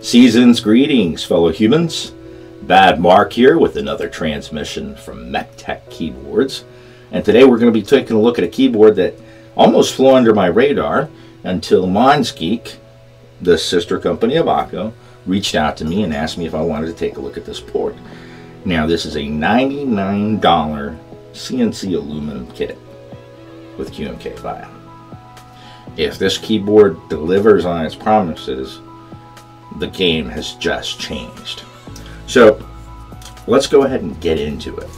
Season's greetings, fellow humans. Bad Mark here with another transmission from MechTech Keyboards. And today we're going to be taking a look at a keyboard that almost flew under my radar until MonsGeek, the sister company of Akko, reached out to me and asked me if I wanted to take a look at this port. Now this is a $99 CNC aluminum kit with QMK5. If this keyboard delivers on its promises, the game has just changed. So let's go ahead and get into it.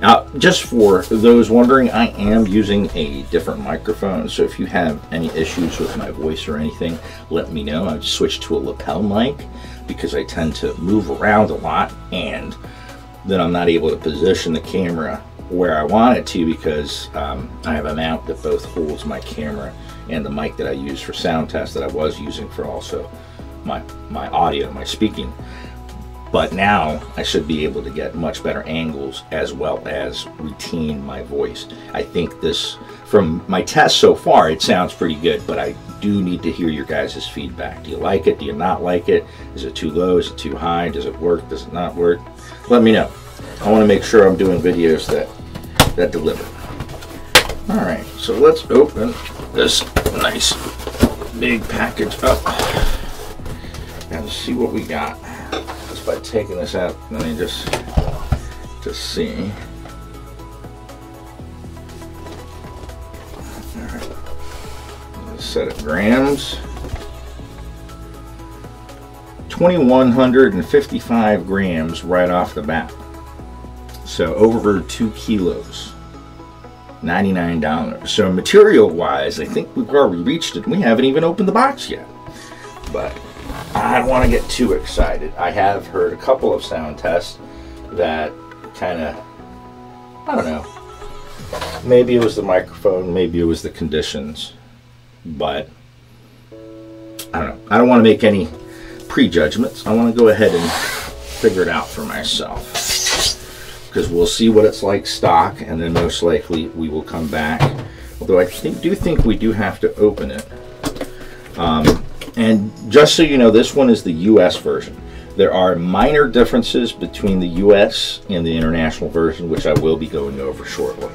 Now, just for those wondering, I am using a different microphone, so if you have any issues with my voice or anything, let me know. I've switched to a lapel mic because I tend to move around a lot and then I'm not able to position the camera where I want it to because um, I have a mount that both holds my camera and the mic that I use for sound test that I was using for also my, my audio, my speaking. But now I should be able to get much better angles as well as retain my voice. I think this, from my test so far, it sounds pretty good, but I do need to hear your guys' feedback. Do you like it? Do you not like it? Is it too low? Is it too high? Does it work? Does it not work? Let me know. I want to make sure I'm doing videos that, that deliver. All right, so let's open this nice big package up and see what we got Just by taking this out. Let me just to see. All right. Set of grams. 2,155 grams right off the bat. So over two kilos. $99. So material wise, I think we've already reached it. We haven't even opened the box yet. But I don't want to get too excited. I have heard a couple of sound tests that kind of, I don't know, maybe it was the microphone, maybe it was the conditions, but I don't know. I don't want to make any prejudgments. I want to go ahead and figure it out for myself because we'll see what it's like stock and then most likely we will come back. Although I think, do think we do have to open it. Um, and just so you know, this one is the US version. There are minor differences between the US and the international version, which I will be going over shortly.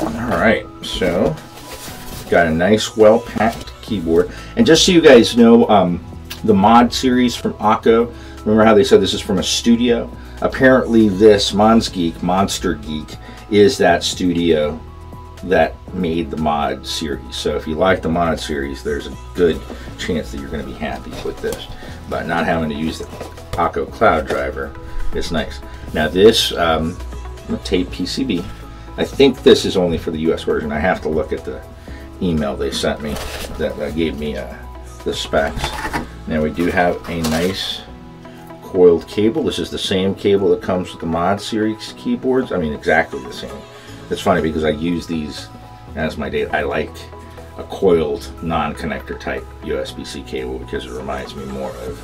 All right, so got a nice, well-packed keyboard. And just so you guys know, um, the mod series from Akko, remember how they said this is from a studio? Apparently this MonsGeek, Monster Geek, is that studio that made the mod series. So if you like the mod series, there's a good chance that you're going to be happy with this. But not having to use the Akko Cloud driver is nice. Now this um, tape PCB, I think this is only for the US version. I have to look at the email they sent me that, that gave me uh, the specs. Now we do have a nice coiled cable. This is the same cable that comes with the mod series keyboards. I mean exactly the same. It's funny because I use these as my data. I like a coiled non-connector type USB-C cable because it reminds me more of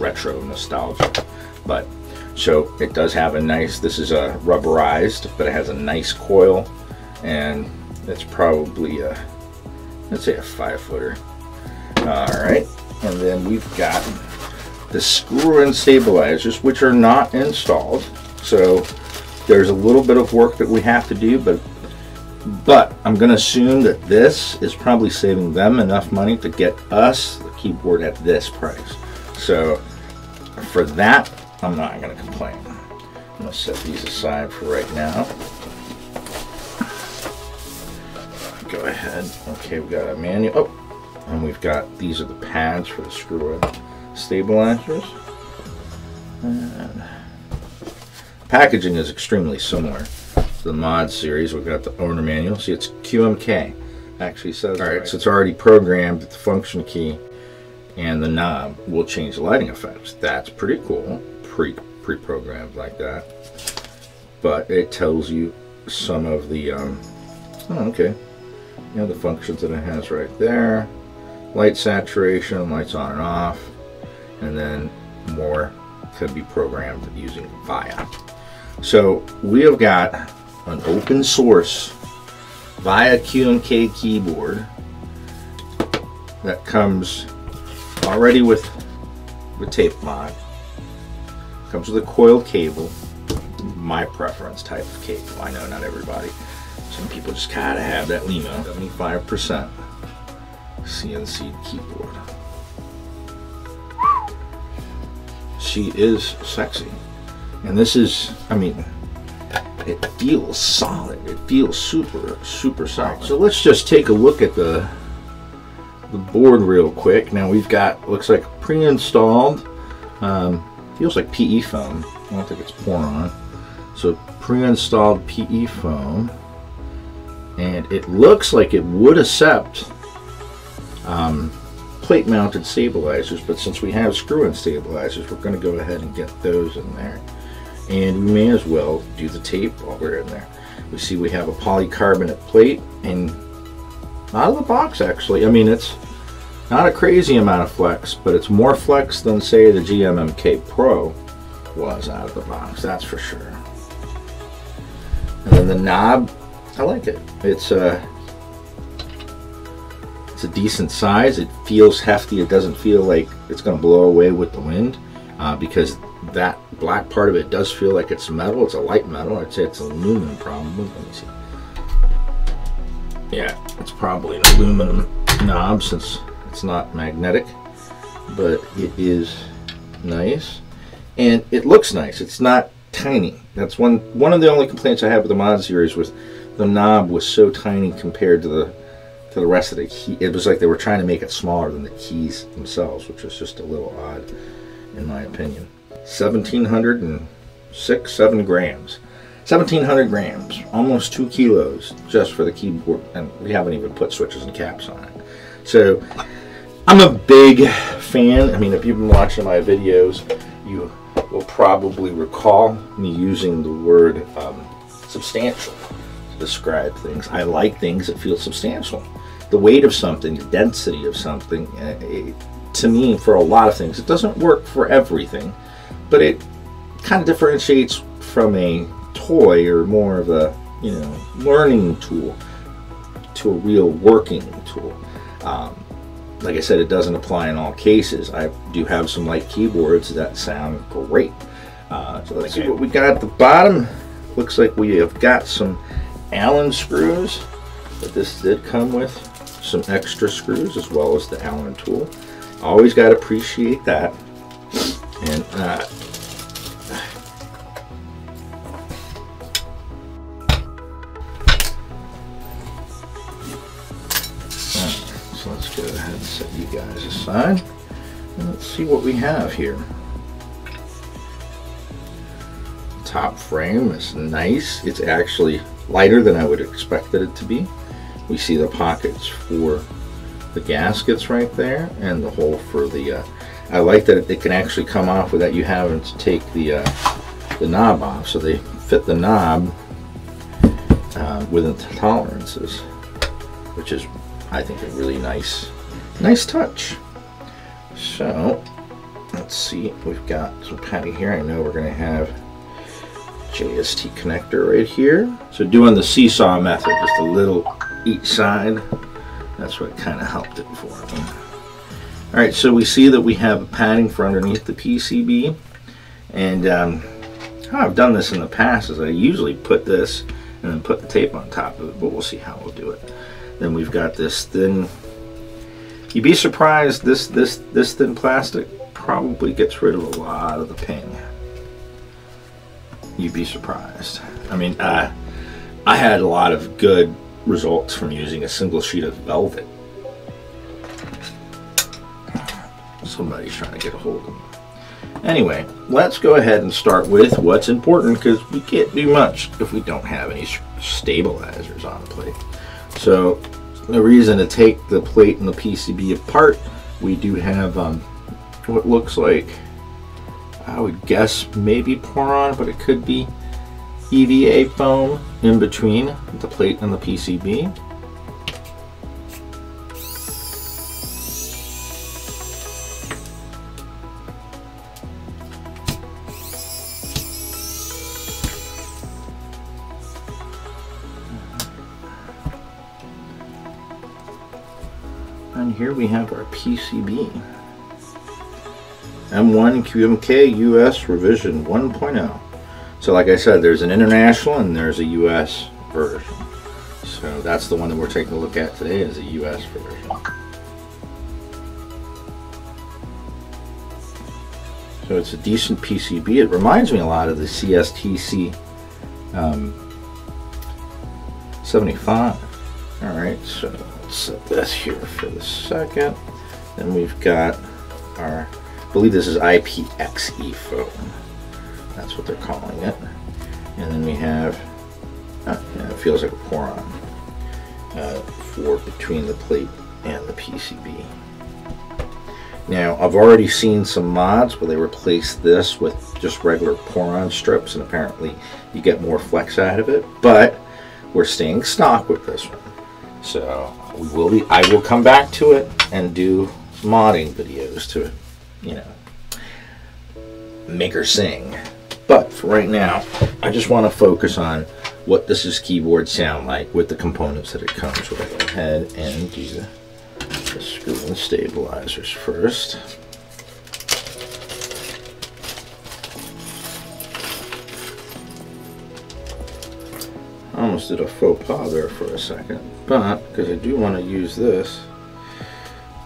retro nostalgia. But so it does have a nice, this is a rubberized, but it has a nice coil and it's probably a, let's say a five footer. All right, and then we've got the screw-in stabilizers, which are not installed. So there's a little bit of work that we have to do, but but I'm going to assume that this is probably saving them enough money to get us the keyboard at this price. So for that, I'm not going to complain. I'm going to set these aside for right now. Go ahead. Okay, we've got a manual. Oh, and we've got, these are the pads for the screw-in stabilizers. And packaging is extremely similar to the mod series. We've got the owner manual. See, it's QMK. Actually says. All right, right, so it's already programmed that the function key and the knob will change the lighting effects. That's pretty cool. Pre pre-programmed like that. But it tells you some of the. Um, oh, okay. You know the functions that it has right there. Light saturation, lights on and off, and then more could be programmed using VIA. So we have got an open source VIA QMK keyboard that comes already with the tape mod. Comes with a coiled cable, my preference type of cable. I know not everybody. Some people just gotta have that Limo 75% CNC keyboard. She is sexy. And this is, I mean, it feels solid. It feels super, super solid. So let's just take a look at the the board real quick. Now we've got, looks like pre-installed, um, feels like PE foam. I don't think it's Poron. So pre-installed PE foam. And it looks like it would accept um, plate mounted stabilizers, but since we have screw-in stabilizers, we're going to go ahead and get those in there. And we may as well do the tape while we're in there. We see we have a polycarbonate plate and out of the box actually. I mean, it's not a crazy amount of flex, but it's more flex than say the GMMK Pro was out of the box, that's for sure. And then the knob, I like it. It's a, it's a decent size. It feels hefty. It doesn't feel like it's going to blow away with the wind uh, because that black part of it does feel like it's metal. It's a light metal. I'd say it's aluminum probably. Let me see. Yeah, it's probably an aluminum knob since it's not magnetic, but it is nice. And it looks nice. It's not tiny. That's one one of the only complaints I have with the mod series was the knob was so tiny compared to the to the rest of the key. It was like they were trying to make it smaller than the keys themselves, which was just a little odd in my opinion. 1706 7 grams. 1700 grams, almost 2 kilos just for the keyboard, and we haven't even put switches and caps on it. So I'm a big fan. I mean, if you've been watching my videos, you will probably recall me using the word um, substantial describe things. I like things that feel substantial. The weight of something, the density of something, uh, to me, for a lot of things, it doesn't work for everything, but it kind of differentiates from a toy or more of a, you know, learning tool to a real working tool. Um, like I said, it doesn't apply in all cases. I do have some light keyboards that sound great. Uh, so let's see what we got at the bottom. Looks like we have got some Allen screws, but this did come with some extra screws as well as the Allen tool. Always got to appreciate that. And uh, So let's go ahead and set you guys aside. And let's see what we have here. Top frame is nice. It's actually lighter than I would expected it to be. We see the pockets for the gaskets right there and the hole for the uh, I like that it can actually come off without you having to take the uh, the knob off so they fit the knob uh, within the tolerances which is I think a really nice, nice touch. So, let's see, we've got some patty here. I know we're going to have JST connector right here. So doing the seesaw method, just a little each side, that's what kind of helped it for me. All right, so we see that we have a padding for underneath the PCB. And um, how I've done this in the past is I usually put this and then put the tape on top of it, but we'll see how we'll do it. Then we've got this thin, you'd be surprised this, this, this thin plastic probably gets rid of a lot of the ping. You'd be surprised. I mean, uh, I had a lot of good results from using a single sheet of velvet. Somebody's trying to get a hold of me. Anyway, let's go ahead and start with what's important because we can't do much if we don't have any stabilizers on the plate. So no reason to take the plate and the PCB apart. We do have um, what looks like, I would guess maybe Poron, but it could be EVA foam in between the plate and the PCB. And here we have our PCB. M1 QMK US revision 1.0. So like I said, there's an international and there's a US version. So that's the one that we're taking a look at today is a US version. So it's a decent PCB. It reminds me a lot of the CSTC um, 75. All right, so let's set this here for the second. Then we've got our, believe this is IXPE foam. That's what they're calling it. And then we have, uh, it feels like a Poron uh, for between the plate and the PCB. Now, I've already seen some mods where they replace this with just regular Poron strips, and apparently you get more flex out of it, but we're staying stock with this one. So we will be, I will come back to it and do modding videos to, you know, make her sing. But for right now, I just want to focus on what does this keyboard sound like with the components that it comes with. Go ahead and do the screw in stabilizers first. I almost did a faux pas there for a second, but because I do want to use this,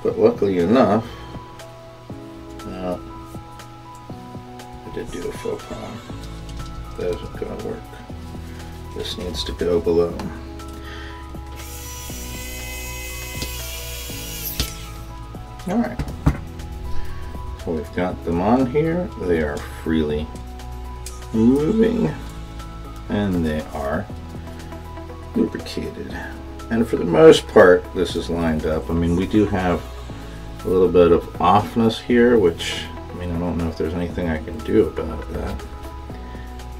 but luckily enough, Go below. Alright. So we've got them on here. They are freely moving and they are lubricated. And for the most part, this is lined up. I mean, we do have a little bit of offness here, which, I mean, I don't know if there's anything I can do about that.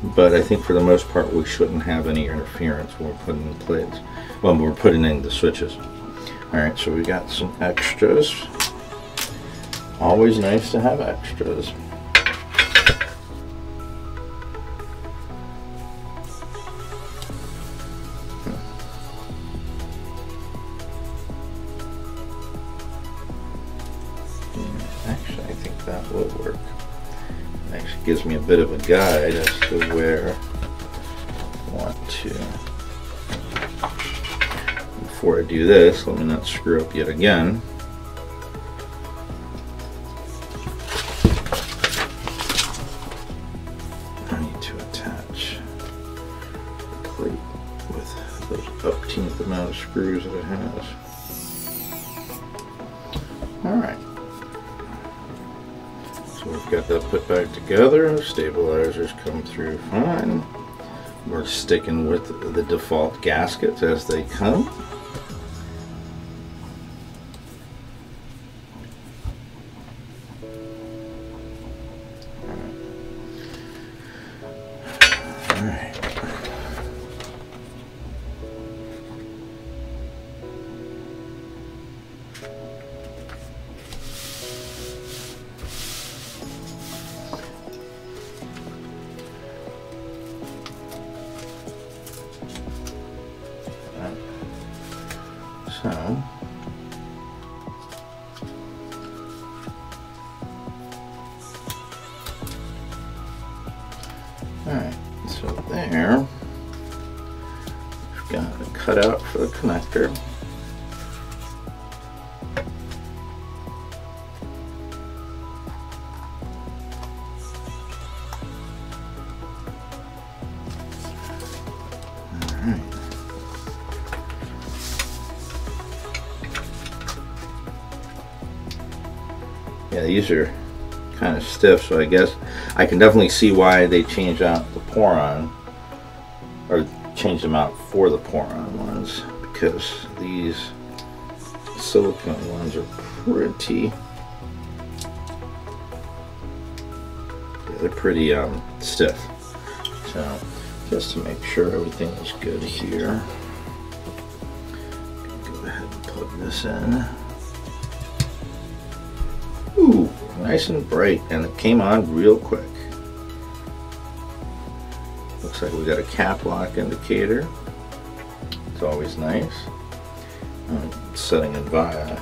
But I think for the most part, we shouldn't have any interference when we're putting in the plates. Well, we're putting in the switches. All right, so we got some extras. Always nice to have extras. Bit of a guide as to where I want to. Before I do this, let me not screw up yet again. We're sticking with the default gaskets as they come. Alright. Yeah, these are kind of stiff, so I guess I can definitely see why they change out the Poron, or change them out for the Poron ones, because these silicone ones are pretty, they're pretty um, stiff. So, just to make sure everything is good here. Go ahead and plug this in. Ooh, nice and bright, and it came on real quick. Looks like we got a cap lock indicator. It's always nice. I'm setting it via.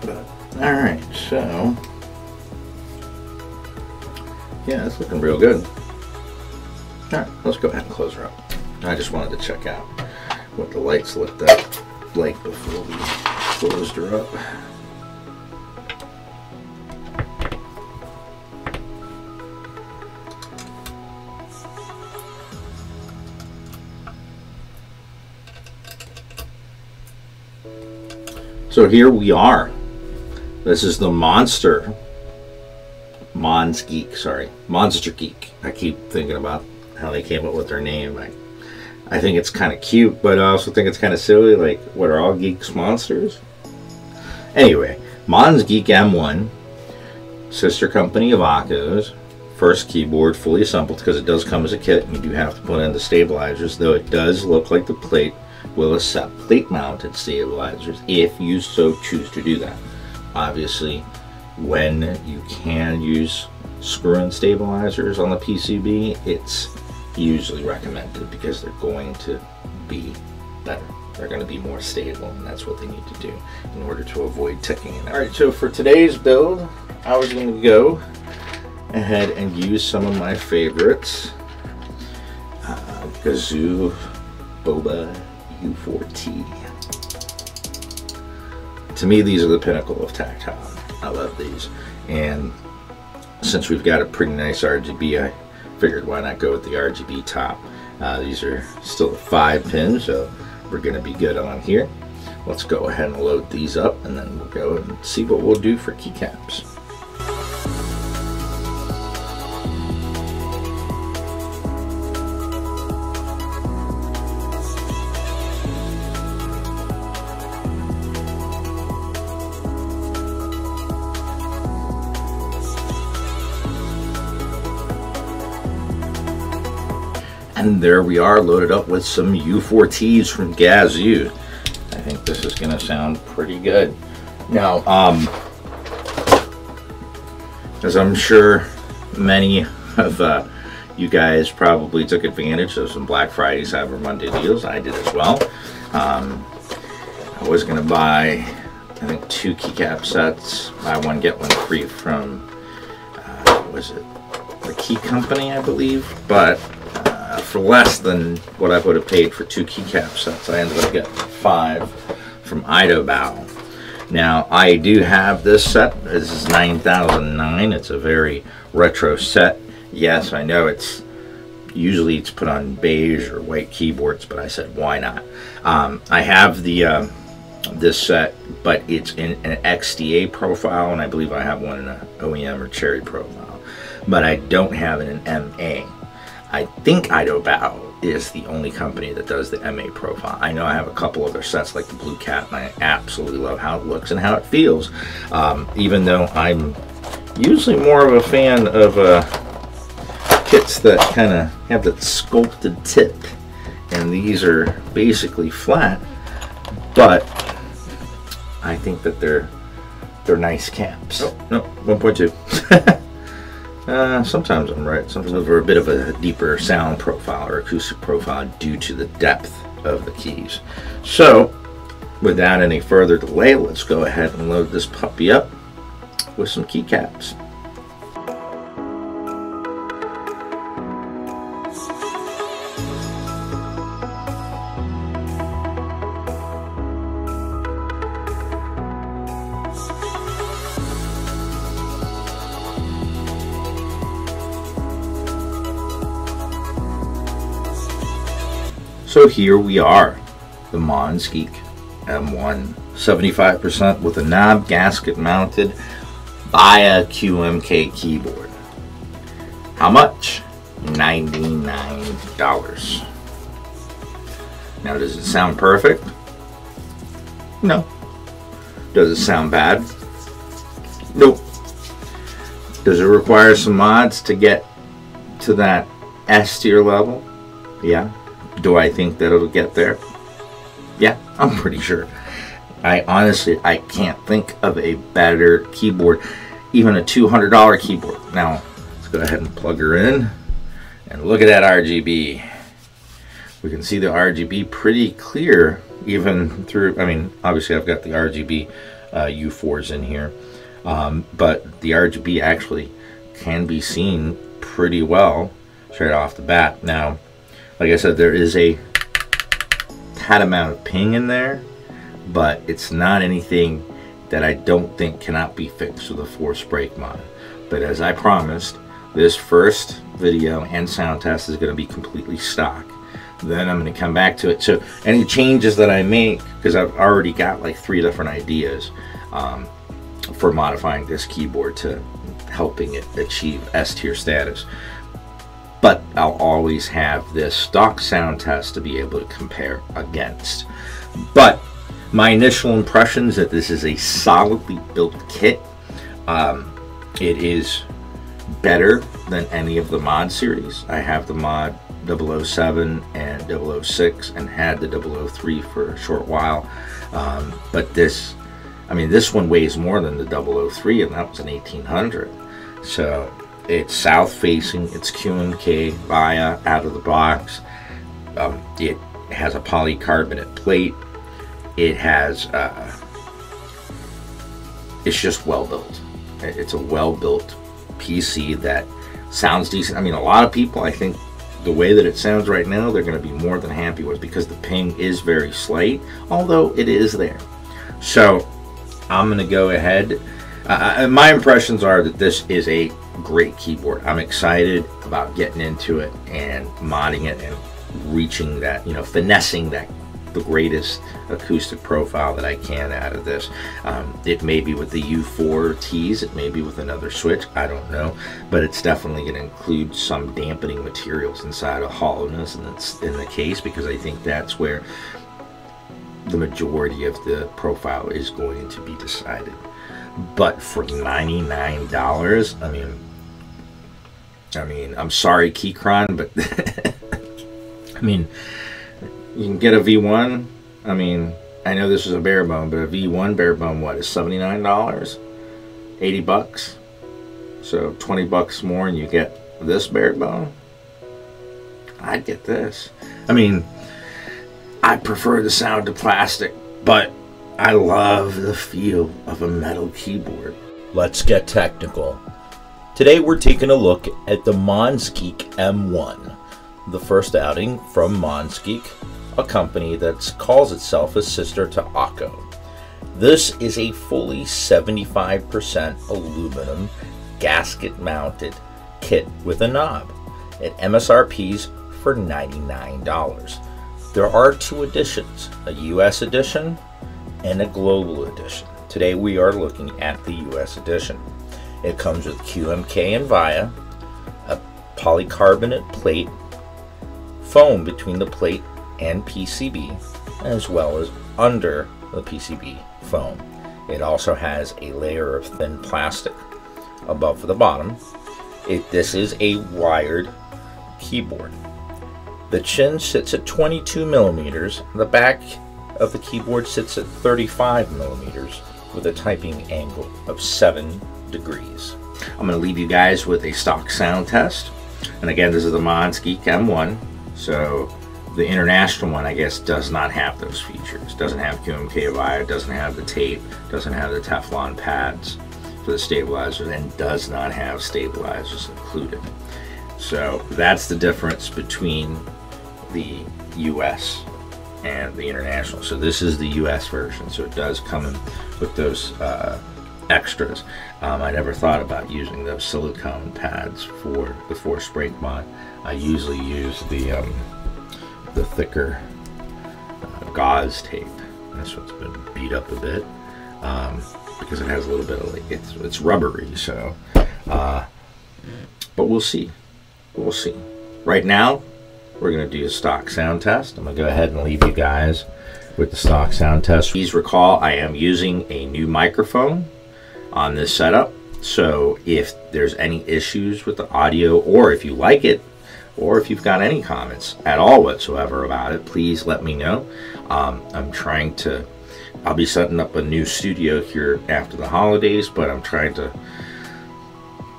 But, alright, so yeah, it's looking real good. All right, let's go ahead and close her up. I just wanted to check out what the lights looked like before we closed her up. So here we are. This is the monster. Mons Geek, sorry. Monster Geek. I keep thinking about how they came up with their name. I, I think it's kind of cute, but I also think it's kind of silly. Like, what are all geeks monsters? Anyway, Mons Geek M1, sister company of Akko's. First keyboard fully assembled because it does come as a kit. You do have to put in the stabilizers, though it does look like the plate will accept plate mounted stabilizers if you so choose to do that. Obviously, when you can use screw-in stabilizers on the PCB, it's usually recommended because they're going to be better. They're going to be more stable, and that's what they need to do in order to avoid ticking. All right, so for today's build, I was going to go ahead and use some of my favorites. Uh, Gazzew Boba U4T. To me, these are the pinnacle of tactile. I love these. And since we've got a pretty nice RGB, I figured why not go with the RGB top. Uh, these are still five pins, so we're going to be good on here. Let's go ahead and load these up and then we'll go and see what we'll do for keycaps. And there we are loaded up with some U4Ts from Gazzew. I think this is going to sound pretty good. Now, um, as I'm sure many of uh, you guys probably took advantage of some Black Friday, Cyber Monday deals. I did as well. Um, I was going to buy, I think, two keycap sets. Buy one, get one free from, uh, was it the Key Company, I believe. But for less than what I would have paid for two keycap sets. I ended up getting five from Idobao. Now, I do have this set. This is 9009. It's a very retro set. Yes, I know it's usually it's put on beige or white keyboards, but I said, why not? Um, I have the uh, this set, but it's in an XDA profile, and I believe I have one in an OEM or Cherry profile, but I don't have it in MA. I think Ido Idobao is the only company that does the MA profile. I know I have a couple other sets like the Blue Cat, and I absolutely love how it looks and how it feels. Um, even though I'm usually more of a fan of uh, kits that kind of have that sculpted tip, and these are basically flat, but I think that they're they're nice caps. Oh, no, 1.2. Uh, sometimes I'm right. Sometimes we're a bit of a deeper sound profile or acoustic profile due to the depth of the keys. So, without any further delay, let's go ahead and load this puppy up with some keycaps. So here we are, the Mons Geek M1, 75% with a knob gasket mounted via QMK keyboard. How much? $99. Now does it sound perfect? No. Does it sound bad? Nope. Does it require some mods to get to that S tier level? Yeah. Do I think that it'll get there? Yeah, I'm pretty sure. I honestly, I can't think of a better keyboard, even a $200 keyboard. Now, let's go ahead and plug her in and look at that RGB. We can see the RGB pretty clear even through, I mean, obviously I've got the RGB uh, U4s in here. Um, but the RGB actually can be seen pretty well straight off the bat. Now, like I said, there is a tad amount of ping in there, but it's not anything that I don't think cannot be fixed with a force break mod. But as I promised, this first video and sound test is going to be completely stock. Then I'm going to come back to it. So any changes that I make, because I've already got like three different ideas um, for modifying this keyboard to helping it achieve S tier status. But I'll always have this stock sound test to be able to compare against. But my initial impressions that this is a solidly built kit. Um, it is better than any of the mod series. I have the mod 007 and 006 and had the 003 for a short while. Um, but this, I mean, this one weighs more than the 003 and that was an 1800. So it's south facing, it's QMK via out of the box. Um, it has a polycarbonate plate. It has, uh, it's just well built. It's a well built PC that sounds decent. I mean, a lot of people, I think, the way that it sounds right now, they're going to be more than happy with because the ping is very slight, although it is there. So I'm going to go ahead. Uh, my impressions are that this is a great keyboard. I'm excited about getting into it and modding it and reaching that, you know, finessing that the greatest acoustic profile that I can out of this. Um, it may be with the U4Ts, it may be with another switch, I don't know, but it's definitely going to include some dampening materials inside of hollowness in the, in the case because I think that's where the majority of the profile is going to be decided. But for $99, I mean, I mean, I'm sorry, Keychron, but I mean, you can get a V1. I mean, I know this is a bare bone, but a V1 bare bone, what is $79? 80 bucks. So 20 bucks more and you get this bare bone. I'd get this. I mean, I prefer the sound to plastic, but I love the feel of a metal keyboard. Let's get technical. Today we're taking a look at the Monsgeek M1, the first outing from Monsgeek, a company that calls itself a sister to Akko. This is a fully 75% aluminum gasket mounted kit with a knob at MSRP's for $99. There are two editions, a US edition and a global edition. Today we are looking at the US edition. It comes with QMK and VIA, a polycarbonate plate, foam between the plate and PCB, as well as under the PCB foam. It also has a layer of thin plastic above the bottom. It, this is a wired keyboard. The chin sits at 22 millimeters. The back of the keyboard sits at 35 millimeters with a typing angle of 7 degrees. I'm going to leave you guys with a stock sound test. And again, this is the Monsgeek M1. So the international one, I guess, does not have those features. Doesn't have QMK wire, doesn't have the tape, doesn't have the Teflon pads for the stabilizers, and does not have stabilizers included. So that's the difference between the US and the international. So this is the US version. So it does come in with those uh, extras. Um, I never thought about using those silicone pads for the force break mod. I usually use the um, the thicker uh, gauze tape. This one's been beat up a bit um, because it has a little bit of like it's it's rubbery. So, uh, but we'll see. We'll see. Right now, we're gonna do a stock sound test. I'm gonna go ahead and leave you guys with the stock sound test. Please recall I am using a new microphone on this setup. So if there's any issues with the audio or if you like it or if you've got any comments at all whatsoever about it, please let me know. Um, I'm trying to, I'll be setting up a new studio here after the holidays, but I'm trying to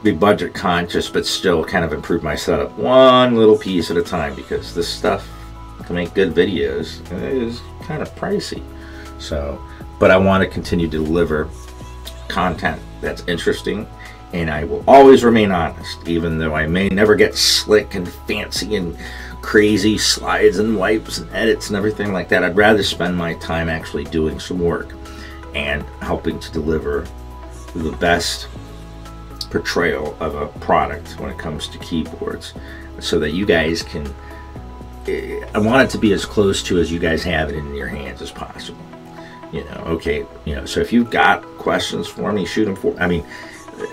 be budget conscious, but still kind of improve my setup one little piece at a time because this stuff to make good videos is kind of pricey. So but I want to continue to deliver content that's interesting and I will always remain honest, even though I may never get slick and fancy and crazy slides and wipes and edits and everything like that. I'd rather spend my time actually doing some work and helping to deliver the best portrayal of a product when it comes to keyboards so that you guys can eh, I want it to be as close to as you guys have it in your hands as possible you know okay you know so if you've got questions for me shoot them for I mean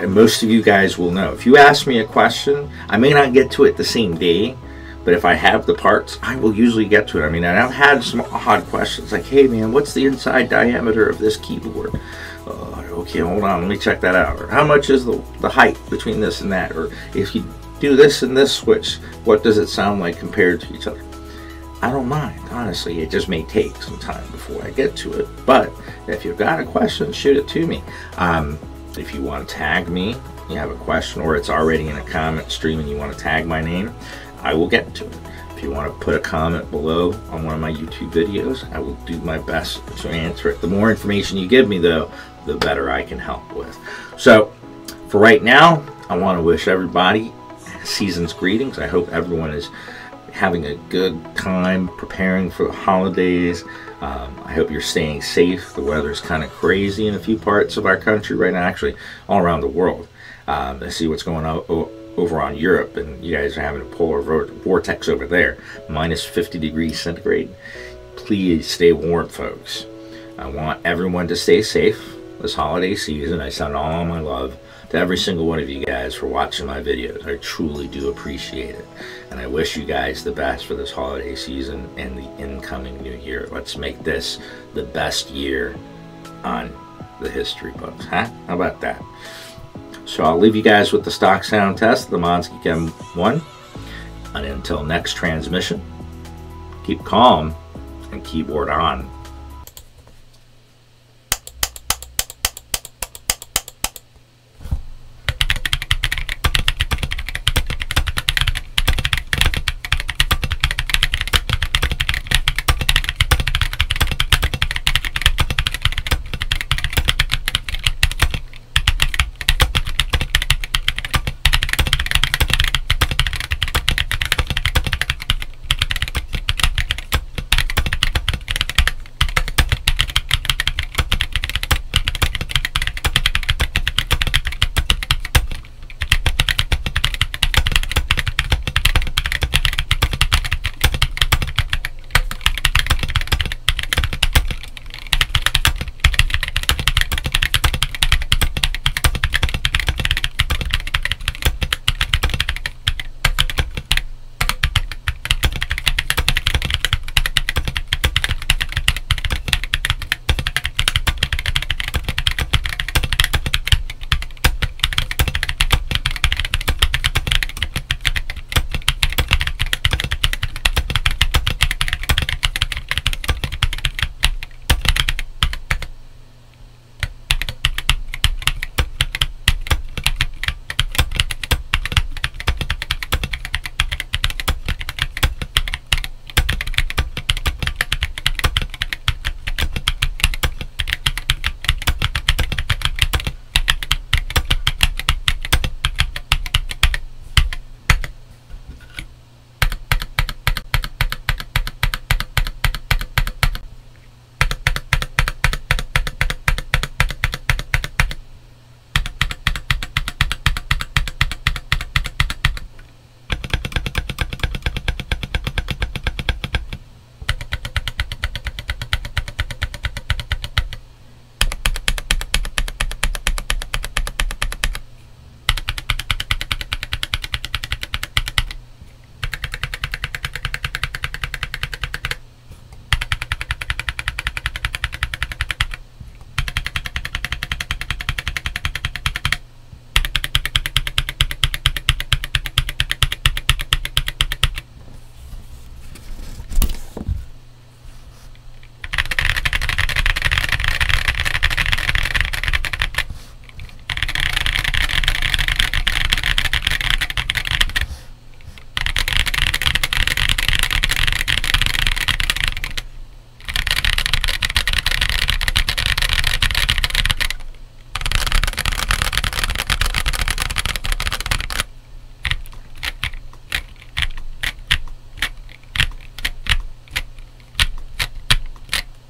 most of you guys will know. If you ask me a question, I may not get to it the same day, but if I have the parts, I will usually get to it. I mean, I've had some odd questions like, hey man, what's the inside diameter of this keyboard? Uh, okay, hold on, let me check that out. Or how much is the, the height between this and that? Or if you do this and this switch, what does it sound like compared to each other? I don't mind, honestly. It just may take some time before I get to it. But if you've got a question, shoot it to me. Um, if you want to tag me, you have a question, or it's already in a comment stream and you want to tag my name, I will get to it. If you want to put a comment below on one of my YouTube videos, I will do my best to answer it. The more information you give me, though, the better I can help with. So, for right now, I want to wish everybody season's greetings. I hope everyone is having a good time preparing for the holidays. Um, I hope you're staying safe. The weather is kind of crazy in a few parts of our country right now, actually, all around the world. Um, I see what's going on over on Europe, and you guys are having a polar vortex over there, minus 50 degrees centigrade. Please stay warm, folks. I want everyone to stay safe this holiday season. I send all my love to every single one of you guys for watching my videos. I truly do appreciate it. And I wish you guys the best for this holiday season and the incoming new year. Let's make this the best year on the history books. Huh? How about that? So I'll leave you guys with the stock sound test, the Monsgeek M1. And until next transmission, keep calm and keyboard on.